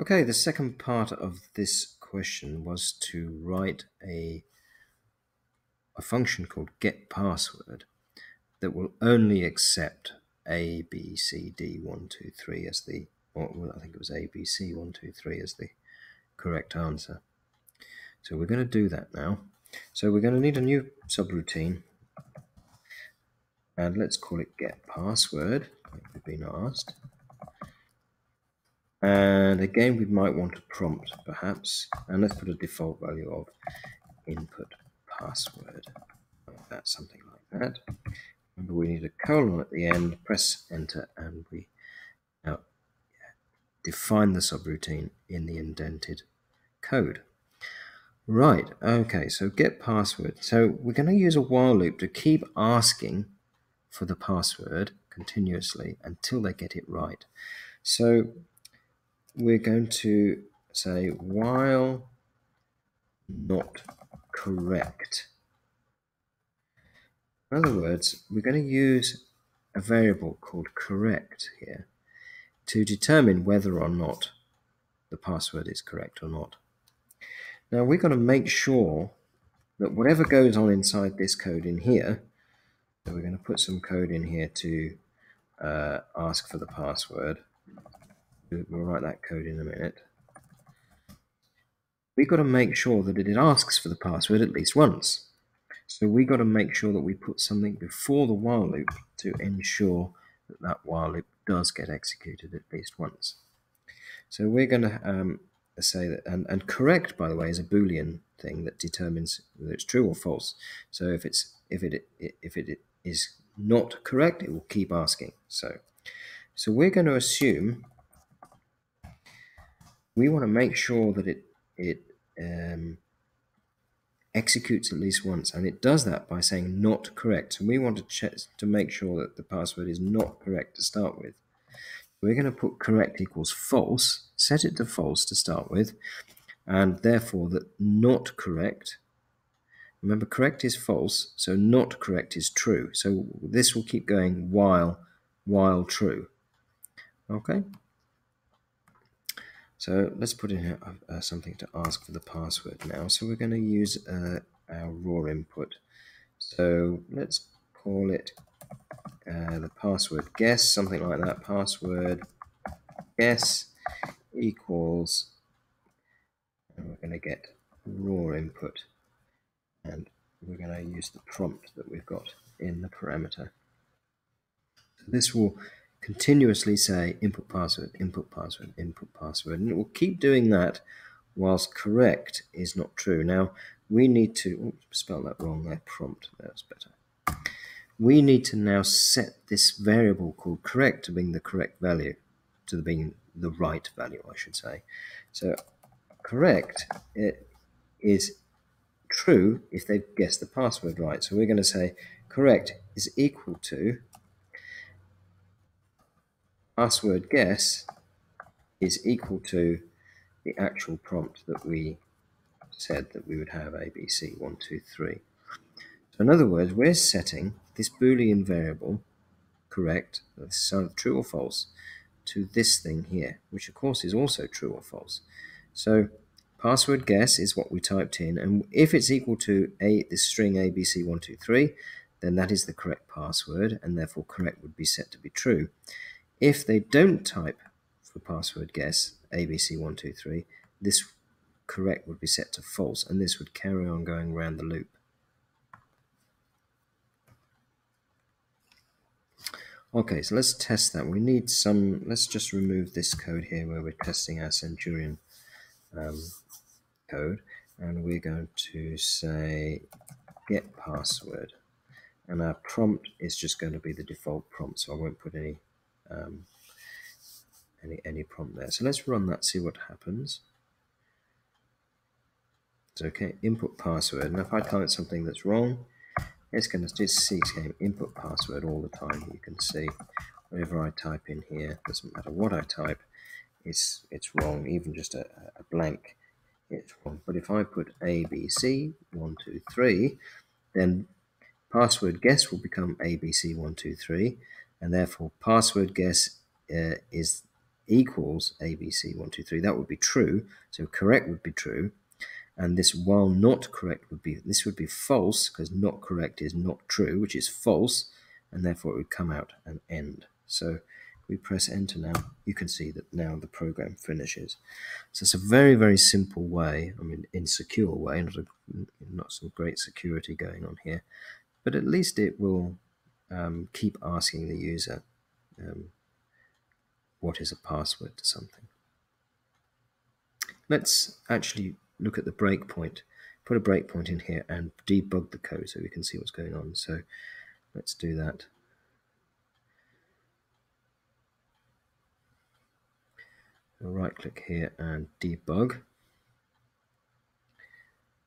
Okay, the second part of this question was to write a, a function called getPassword that will only accept A, B, C, D, 1, 2, 3 as the, or well, I think it was A, B, C, 1, 2, 3 as the correct answer. So we're going to do that now. So we're going to need a new subroutine and let's call it get password like we've been asked. And again, we might want a prompt perhaps, and let's put a default value of input password, like that, something like that. Remember, we need a colon at the end, press enter, and we now define the subroutine in the indented code. Right, okay, so get password. So we're going to use a while loop to keep asking for the password continuously until they get it right. So we're going to say while not correct. In other words, we're going to use a variable called correct here to determine whether or not the password is correct or not. Now we've got to make sure that whatever goes on inside this code in here, so we're going to put some code in here to uh, ask for the password. We'll write that code in a minute. We've got to make sure that it asks for the password at least once. So we've got to make sure that we put something before the while loop to ensure that that while loop does get executed at least once. So we're going to um, say that, and, and correct, by the way, is a Boolean thing that determines whether it's true or false. So if it's if it if it is not correct, it will keep asking. So so we're going to assume we want to make sure that it it um, executes at least once, and it does that by saying not correct. So we want to check to make sure that the password is not correct to start with we're going to put correct equals false, set it to false to start with, and therefore that not correct, remember correct is false, so not correct is true. So this will keep going while, while true. Okay? So let's put in uh, something to ask for the password now. So we're going to use uh, our raw input. So let's call it uh, the password guess, something like that. Password guess equals, and we're going to get raw input, and we're going to use the prompt that we've got in the parameter. So this will continuously say input password, input password, input password, and it will keep doing that whilst correct is not true. Now we need to oops, spell that wrong there, prompt, that's better we need to now set this variable called correct to being the correct value, to being the right value, I should say. So correct it is true if they've guessed the password right. So we're going to say correct is equal to password guess is equal to the actual prompt that we said that we would have ABC123. So in other words, we're setting this Boolean variable, correct, this is true or false, to this thing here, which of course is also true or false. So password guess is what we typed in, and if it's equal to a this string ABC123, then that is the correct password, and therefore correct would be set to be true. If they don't type for password guess ABC123, this correct would be set to false, and this would carry on going around the loop. Okay, so let's test that. We need some, let's just remove this code here where we're testing our Centurion um, code. And we're going to say get password. And our prompt is just going to be the default prompt, so I won't put any um, any any prompt there. So let's run that, see what happens. It's okay, input password. And if I type something that's wrong, it's going to just see same input password all the time. You can see whatever I type in here, doesn't matter what I type, it's it's wrong. Even just a, a blank, it's wrong. But if I put ABC one two three, then password guess will become ABC one two three, and therefore password guess uh, is equals ABC123. That would be true. So correct would be true. And this while not correct would be, this would be false because not correct is not true, which is false. And therefore it would come out an end. So we press enter now, you can see that now the program finishes. So it's a very, very simple way, I mean, insecure way, not, a, not some great security going on here, but at least it will um, keep asking the user um, what is a password to something. Let's actually look at the breakpoint, put a breakpoint in here and debug the code so we can see what's going on. So let's do that. right click here and debug.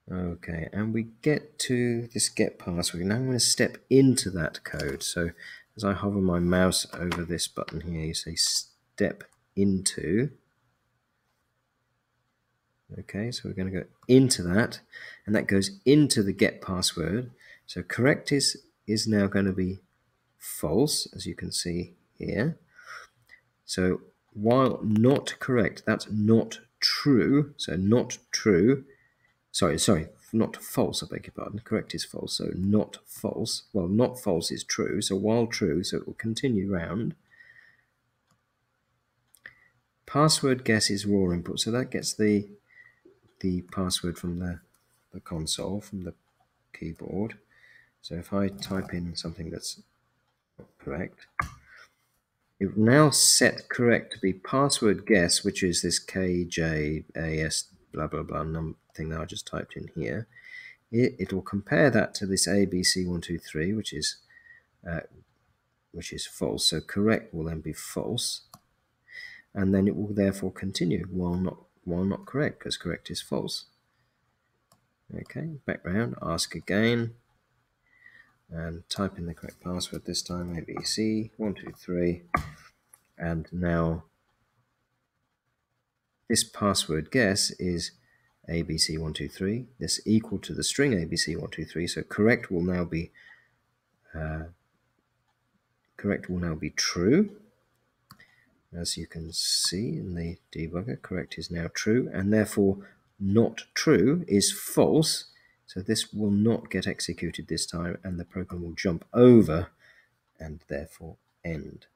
Okay, and we get to this get password. Now I'm going to step into that code. So as I hover my mouse over this button here, you say step into. Okay, so we're going to go into that, and that goes into the get password. So correct is, is now going to be false, as you can see here. So while not correct, that's not true. So not true. Sorry, sorry, not false, I beg your pardon. Correct is false, so not false. Well, not false is true, so while true, so it will continue round. Password guess is raw input, so that gets the the password from the, the console, from the keyboard. So if I type in something that's correct, it now set correct to be password guess, which is this KJAS blah blah blah num thing that I just typed in here. It, it will compare that to this ABC123, which is uh, which is false. So correct will then be false, and then it will therefore continue while not while not correct because correct is false. Okay, background, ask again, and type in the correct password this time, ABC123, and now this password guess is ABC123. This equal to the string ABC123, so correct will now be uh, correct will now be true. As you can see in the debugger, correct is now true, and therefore not true is false. So this will not get executed this time, and the program will jump over and therefore end.